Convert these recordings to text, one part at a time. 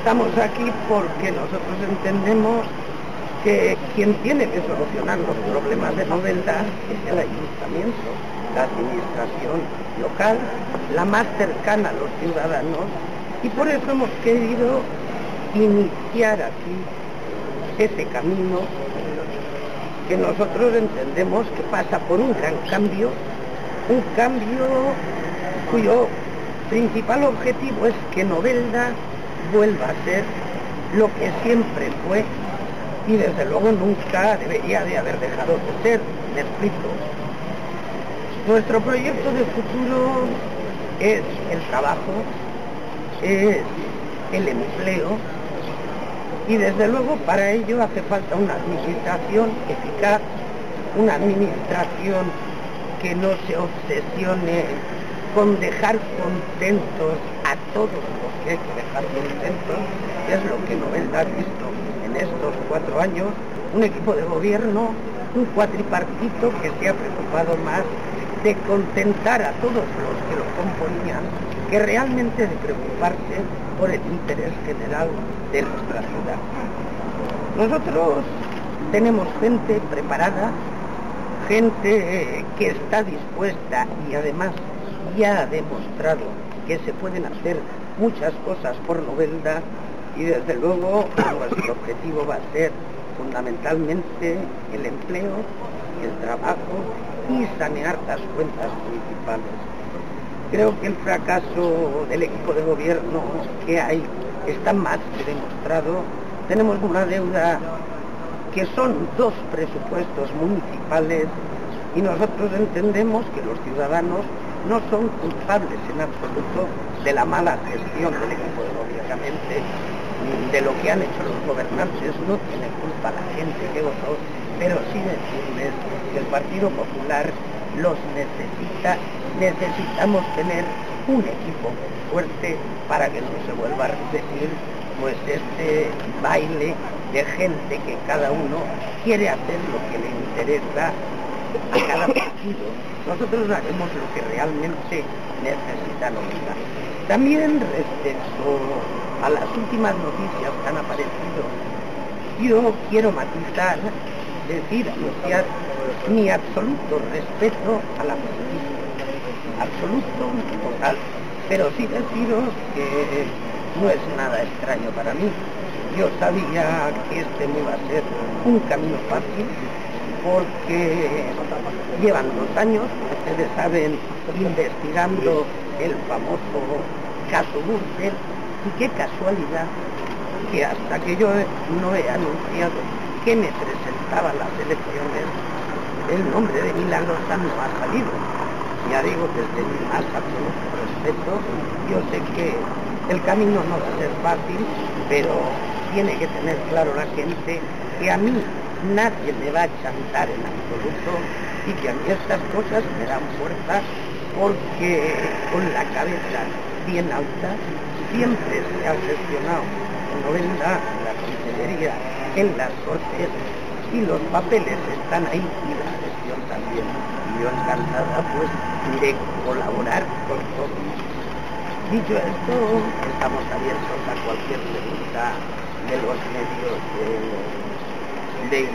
Estamos aquí porque nosotros entendemos que quien tiene que solucionar los problemas de novedad es el ayuntamiento, la administración local, la más cercana a los ciudadanos, y por eso hemos querido iniciar aquí ese camino que nosotros entendemos que pasa por un gran cambio, un cambio cuyo principal objetivo es que Novelda vuelva a ser lo que siempre fue y desde luego nunca debería de haber dejado de ser, me explico. Nuestro proyecto de futuro es el trabajo, es el empleo y desde luego para ello hace falta una administración eficaz, una administración que no se obsesione con dejar contentos a todos los que hay que dejar contentos, que es lo que Novelda ha visto en estos cuatro años, un equipo de gobierno, un cuatripartito que se ha preocupado más de contentar a todos los que lo componían que realmente de preocuparse por el interés general de nuestra ciudad. Nosotros tenemos gente preparada, gente que está dispuesta y además ya ha demostrado que se pueden hacer muchas cosas por Novelda y desde luego nuestro objetivo va a ser fundamentalmente el empleo, el trabajo y sanear las cuentas municipales. Creo que el fracaso del equipo de gobierno que hay está más que demostrado. Tenemos una deuda que son dos presupuestos municipales y nosotros entendemos que los ciudadanos no son culpables en absoluto de la mala gestión del equipo de de lo que han hecho los gobernantes, no tiene culpa la gente que votó, pero sí decirles que el Partido Popular los necesita, necesitamos tener un equipo fuerte para que no se vuelva a repetir pues este baile de gente que cada uno quiere hacer lo que le interesa a cada partido. Nosotros haremos lo que realmente necesita Novelda. También respecto a las últimas noticias que han aparecido, yo quiero matizar, decir, anunciar mi absoluto respeto a la justicia. Absoluto, total. Pero sí deciros que no es nada extraño para mí. Yo sabía que este no iba a ser un camino fácil, porque llevan dos años, ustedes saben, investigando el famoso caso Gürtel, y qué casualidad que hasta que yo no he anunciado que me presentaba las elecciones, el nombre de Milagrosa no ha salido. Ya digo, desde mi más absoluto respeto, yo sé que el camino no va a ser fácil, pero tiene que tener claro la gente que a mí nadie me va a chantar en absoluto y que a mí estas cosas me dan fuerza porque con la cabeza bien alta siempre se ha gestionado novela, en la consellería, en las cortes y los papeles están ahí y la gestión también. Y yo encantada pues de colaborar con todos. Dicho esto, estamos abiertos a cualquier pregunta de los medios de de,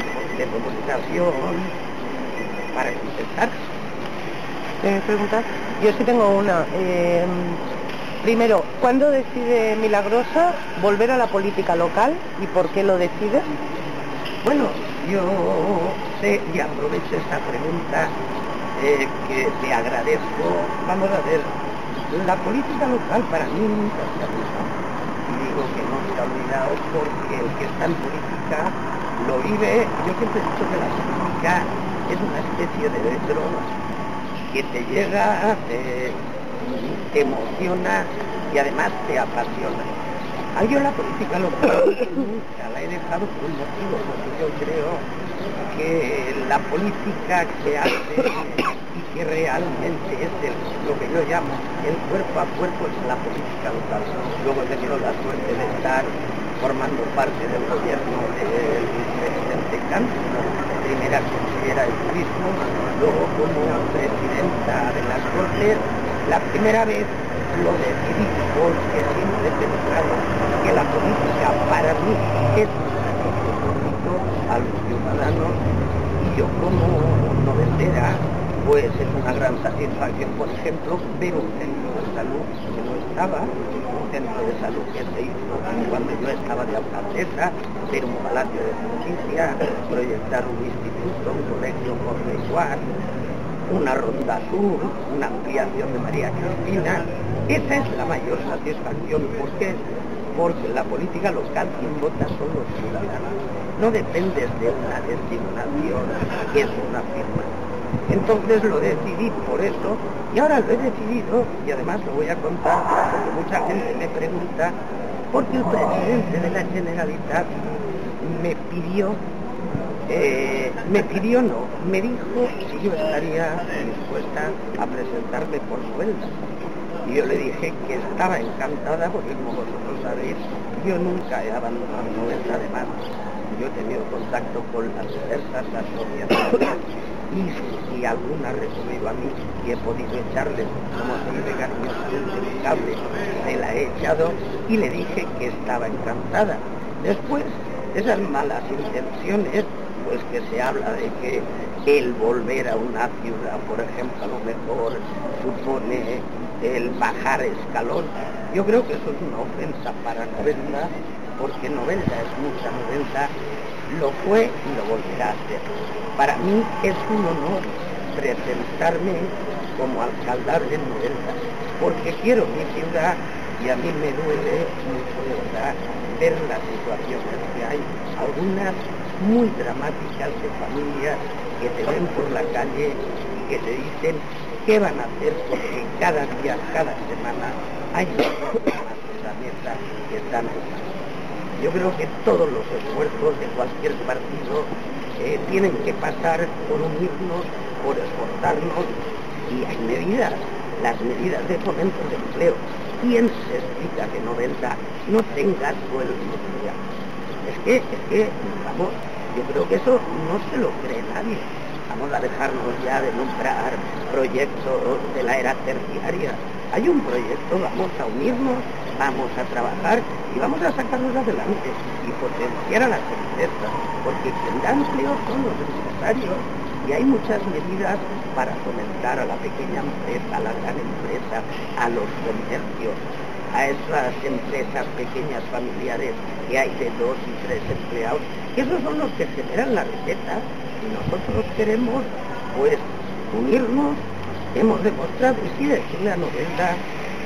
comunicación para contestar. ¿Tienes preguntas? Yo sí tengo una. Eh, primero, ¿cuándo decide Milagrosa volver a la política local y por qué lo decide? Bueno, yo sé y aprovecho esta pregunta eh, que te agradezco. Vamos a ver, la política local para mí nunca se ha olvidado. Digo que no se ha olvidado porque el que está en política lo vive, yo siempre he dicho que la política es una especie de droga que te llega, te, emociona y además te apasiona. A yo la política local nunca la he dejado por un motivo, porque yo creo que la política que hace y que realmente es lo que yo llamo el cuerpo a cuerpo es la política local. Luego he tenido la suerte de estar formando parte del gobierno del presidente Cantz, primera consejera de turismo, luego como presidenta de las Cortes. La primera vez lo decidí porque siempre he pensado que la política para mí es un a los ciudadanos y yo como noventera pues es una gran satisfacción, por ejemplo, ver un centro salud que no estaba, un centro de salud que se hizo cuando yo estaba de alcaldesa, ver un palacio de justicia, proyectar un instituto, un colegio por igual, una ronda sur, una ampliación de María Cristina. Esa es la mayor satisfacción. ¿Por qué? Porque la política local quien vota son los ciudadanos. No dependes de una designación que es una firma. Entonces lo decidí por eso y ahora lo he decidido y además lo voy a contar porque mucha gente me pregunta porque el presidente de la Generalitat me pidió, eh, me pidió no, me dijo si yo estaría dispuesta a presentarme por sueldo. Y yo le dije que estaba encantada porque como vosotros sabéis, yo nunca he abandonado Novelda, además yo he tenido contacto con las diversas asociaciones y si alguna recibido a mí y he podido echarle, como se dice cariñosamente, cable, me la he echado y le dije que estaba encantada. Después, esas malas intenciones, pues que se habla de que el volver a una ciudad, por ejemplo, a lo mejor supone el bajar escalón. Yo creo que eso es una ofensa para Novelda, porque Novelda es mucha Novelda, lo fue y lo volverá a ser. Para mí es un honor presentarme como alcaldar de Novelda, porque quiero mi ciudad y a mí me duele mucho de verdad ver las situaciones que hay, algunas muy dramáticas de familias que te ven por la calle y que te dicen qué van a hacer porque cada día, cada semana hay herramientas que están Yo creo que todos los esfuerzos de cualquier partido eh, tienen que pasar por unirnos, por esforzarnos y hay medidas, las medidas de fomento de empleo. ¿Quién se explica que 90 no tenga sueldo Es que, es que, vamos, yo creo que eso no se lo cree nadie. Vamos a dejarnos ya de nombrar proyectos de la era terciaria. Hay un proyecto, vamos a unirnos, vamos a trabajar y vamos a sacarnos adelante y potenciar a las empresas, porque quien da empleo son los empresarios y hay muchas medidas para fomentar a la pequeña empresa, a la gran empresa, a los comercios, a esas empresas pequeñas familiares que hay de dos y tres empleados, que esos son los que generan la receta. Y nosotros queremos pues unirnos, hemos demostrado y sí decirle a Novelda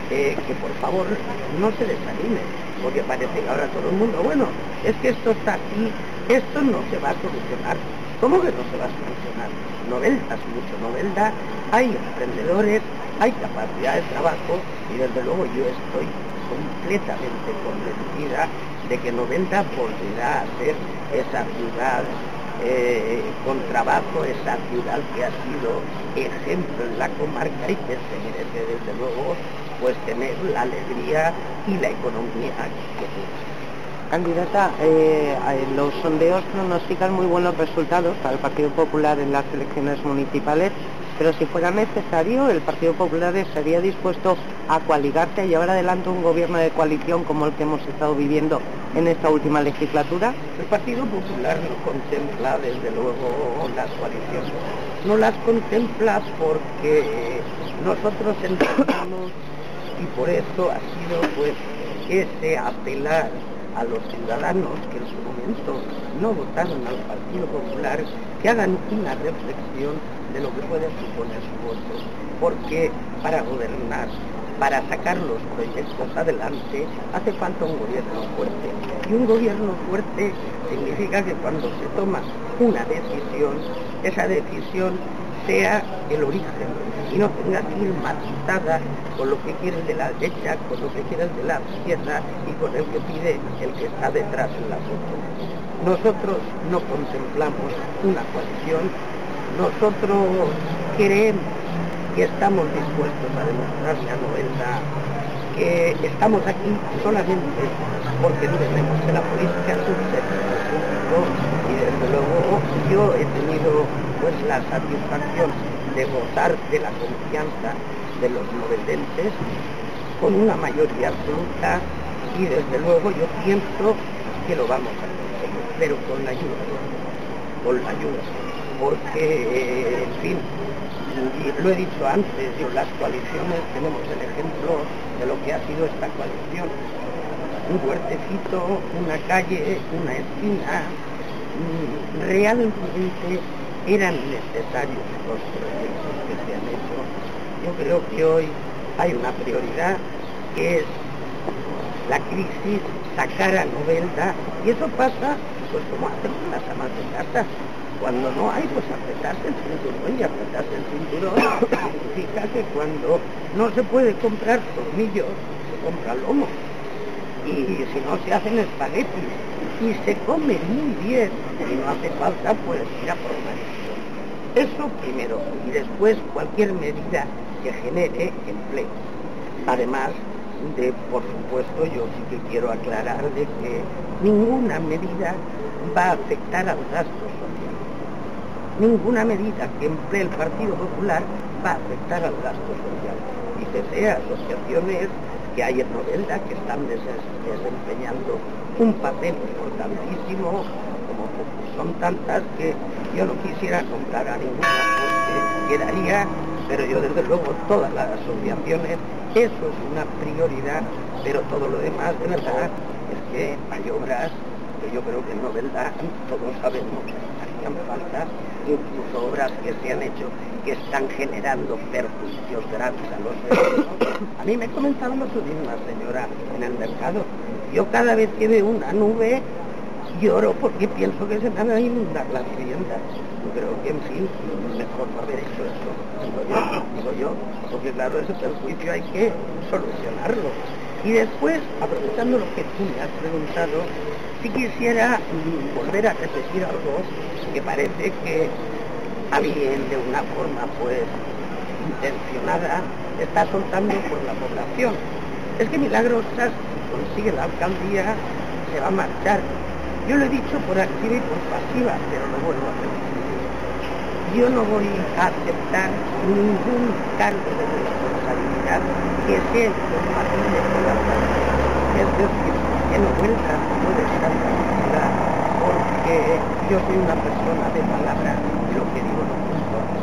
eh, que por favor no se desanime, porque parece que ahora todo el mundo, bueno, es que esto está aquí, esto no se va a solucionar. ¿Cómo que no se va a solucionar? Novelda es mucho novelda, hay emprendedores, hay capacidad de trabajo y desde luego yo estoy completamente convencida de que Novelda volverá a ser esa ciudad eh, con trabajo, esa ciudad que ha sido ejemplo en la comarca y que se merece desde luego pues tener la alegría y la economía que tiene. Candidata, eh, los sondeos pronostican muy buenos resultados para el Partido Popular en las elecciones municipales, pero si fuera necesario, ¿el Partido Popular estaría dispuesto a coaligarse, a llevar adelante un gobierno de coalición como el que hemos estado viviendo en esta última legislatura? El Partido Popular no contempla, desde luego, las coaliciones. No las contempla porque nosotros entendemos y por eso ha sido pues ese apelar a los ciudadanos que en su momento no votaron al Partido Popular que hagan una reflexión de lo que puede suponer su voto, porque para gobernar, para sacar los proyectos adelante, hace falta un gobierno fuerte. Y un gobierno fuerte significa que cuando se toma una decisión, esa decisión sea el origen y no tenga que ir matizada con lo que quiere de la derecha, con lo que quiere de la izquierda y con el que pide el que está detrás en la foto. Nosotros no contemplamos una coalición, nosotros creemos que estamos dispuestos a demostrarle a Novelda que estamos aquí solamente porque no tenemos que la política es un servicio y desde luego yo he tenido pues la satisfacción de gozar de la confianza de los novelenses con una mayoría absoluta y desde luego yo pienso que lo vamos a conseguir, pero con la ayuda, con la ayuda, porque, en fin, lo he dicho antes, yo las coaliciones tenemos el ejemplo de lo que ha sido esta coalición. Un huertecito, una calle, una esquina, mm, realmente eran necesarios los proyectos que se han hecho. Yo creo que hoy hay una prioridad que es la crisis, sacar a Novelda, y eso pasa pues como hacen las amas de casa. Cuando no hay, pues apretarse el cinturón y apretarse el cinturón significa que cuando no se puede comprar tornillos, se compra lomo. Y si no se hacen espaguetis y se come muy bien y no hace falta, pues ir a por Eso primero. Y después cualquier medida que genere empleo. Además de, por supuesto, yo sí que quiero aclarar de que ninguna medida va a afectar al gasto social. Ninguna medida que emplee el Partido Popular va a afectar al gasto social. Y se sea asociaciones que hay en Novelda que están desempeñando un papel importantísimo, como son tantas que yo no quisiera comprar a ninguna porque quedaría pero yo desde luego todas las asociaciones, eso es una prioridad, pero todo lo demás de verdad es que hay obras que yo creo que no verdad, todos sabemos, harían falta, incluso obras que se han hecho que están generando perjuicios graves a los vecinos. A mí me comentaba lo una señora en el mercado, yo cada vez que veo una nube lloro porque pienso que se van a inundar las viviendas. Creo que, en fin, mejor no haber hecho eso, digo yo, digo yo, porque claro, ese perjuicio hay que solucionarlo. Y después, aprovechando lo que tú me has preguntado, si quisiera volver a repetir algo que parece que alguien de una forma pues intencionada está soltando por la población. Es que Milagrosas consigue la alcaldía, se va a marchar yo lo he dicho por activa y por pasiva, pero lo vuelvo a repetir. Yo no voy a aceptar ningún cargo de responsabilidad que sea incompatible con la práctica. Es decir, que no vuelta tranquila porque yo soy una persona de palabra lo que digo no cumplo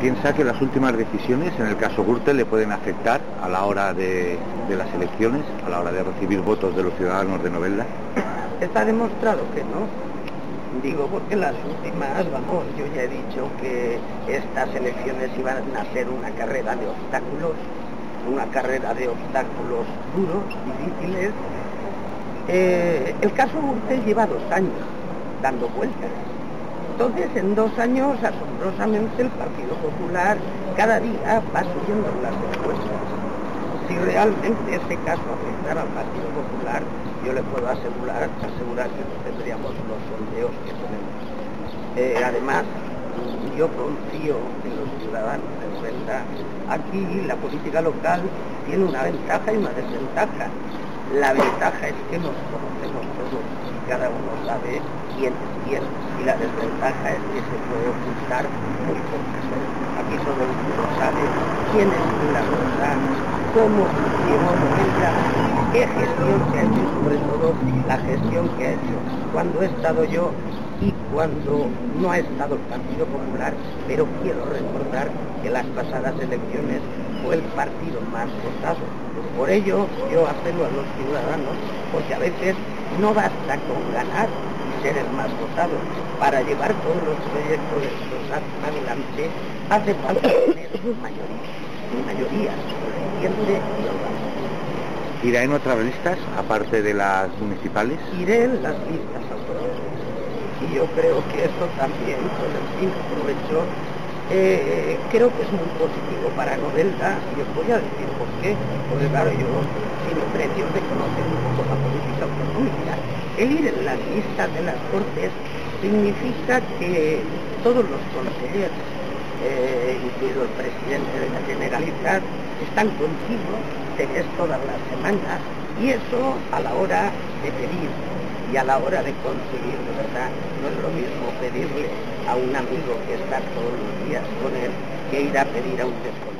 piensa que las últimas decisiones en el caso Gürtel le pueden afectar a la hora de, las elecciones, a la hora de recibir votos de los ciudadanos de Novelda? Está demostrado que no. Digo porque las últimas, vamos, yo ya he dicho que estas elecciones iban a ser una carrera de obstáculos, una carrera de obstáculos duros, difíciles. Eh, el caso Gürtel lleva dos años dando vueltas entonces, en dos años, asombrosamente, el Partido Popular cada día va subiendo las encuestas. Si realmente ese caso afectara al Partido Popular, yo le puedo asegurar, asegurar que no tendríamos los sondeos que tenemos. Eh, además, yo confío en los ciudadanos de Novelda. Aquí la política local tiene una ventaja y una desventaja. La ventaja es que nos conocemos todos cada uno sabe quién es quién y la desventaja es que se puede ocultar muy poco. Aquí todo el mundo sabe quién es la cosa, cómo llevó ella, qué gestión se ha hecho y sobre todo la gestión que ha hecho cuando he estado yo y cuando no ha estado el Partido Popular, pero quiero recordar que las pasadas elecciones fue el partido más votado. Por ello yo apelo a los ciudadanos, porque a veces no basta con ganar ser el más votado. Para llevar todos los proyectos adelante hace falta tener mayoría, mayoría suficiente y ¿Irá en otras listas, aparte de las municipales? Iré en las listas autonómicas. Y yo creo que eso también, con el fin aprovecho, eh, creo que es muy positivo para Novelda y os voy a decir por qué. Porque claro, yo sin precio de conocer un poco la política autonómica el ir en las listas de las Cortes significa que todos los consejeros, eh, incluido el presidente de la Generalitat, están contigo, te ves todas las semanas y eso a la hora de pedir y a la hora de conseguir, de verdad, no es lo mismo pedirle a un amigo que está todos los días con él que ir a pedir a un desconocido.